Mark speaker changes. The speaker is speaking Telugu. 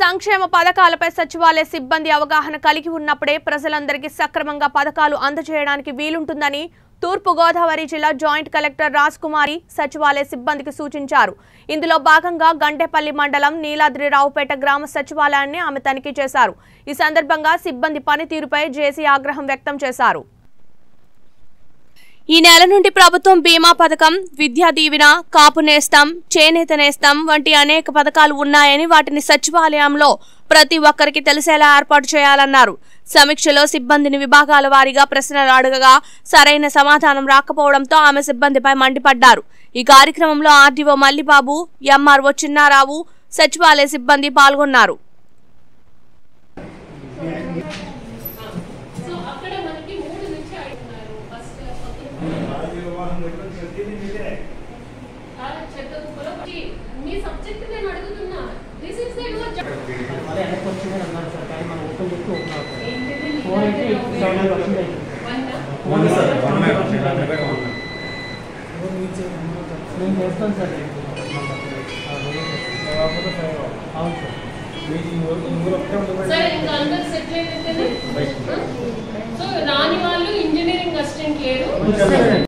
Speaker 1: సంక్షేమ పథకాలపై సచివాలయ సిబ్బంది అవగాహన కలిగి ఉన్నప్పుడే ప్రజలందరికీ సక్రమంగా పథకాలు అందజేయడానికి వీలుంటుందని తూర్పుగోదావరి జిల్లా జాయింట్ కలెక్టర్ రాజ్ కుమారి సచివాలయ సిబ్బందికి సూచించారు. ఇందులో భాగంగా గండేపల్లి మండలం నీలాద్రిరావుపేట గ్రామ సచివాలయాన్ని ఆమె తనిఖీ చేశారు. ఈ సందర్భంగా సిబ్బంది పనితీరుపై జేసీ ఆగ్రహం వ్యక్తం చేశారు. ఈ నెల నుండి ప్రభుత్వం బీమా పథకం విద్యా దీవెన కాపు నేస్తం చేనేత నేస్తం వంటి అనేక పథకాలు ఉన్నాయని వాటిని సచివాలయంలో ప్రతి ఒక్కరికి తెలిసేలా ఏర్పాటు చేయాలన్నారు. సమీక్షలో సిబ్బందిని విభాగాల వారీగా ప్రశ్నలు అడగగా సరైన సమాధానం రాకపోవడంతో ఆమె సిబ్బందిపై మండిపడ్డారు. ఈ కార్యక్రమంలో ఆర్డీఓ మల్లిబాబు ఎంఆర్ఓ చిన్నారావు సచివాలయ సిబ్బంది పాల్గొన్నారు.
Speaker 2: మీ సబ్జెక్ట్ నేను అడుగుతున్నా దిస్ ఇస్ ద యువర్
Speaker 3: అదే వెనక్కి వచ్చిందని అన్నారు సార్ కానీ మనం ఓపెన్ చెప్తే ఓపెన్ అవుతుంది
Speaker 2: ఏంటిది
Speaker 3: ఫోన్ అయితే సెవెన్ పర్సెంట్ అవుతుంది
Speaker 2: వన్
Speaker 4: ఉంది సార్ వన్ మే హండ్రెడ్ ఉంది
Speaker 3: నేను చేస్తాను సార్ అవును సార్
Speaker 2: సరే ఇంకా అందరు సెటిల్ అయిపోతే సో రాని వాళ్ళు ఇంజనీరింగ్ అసిస్టెంట్ లేరు.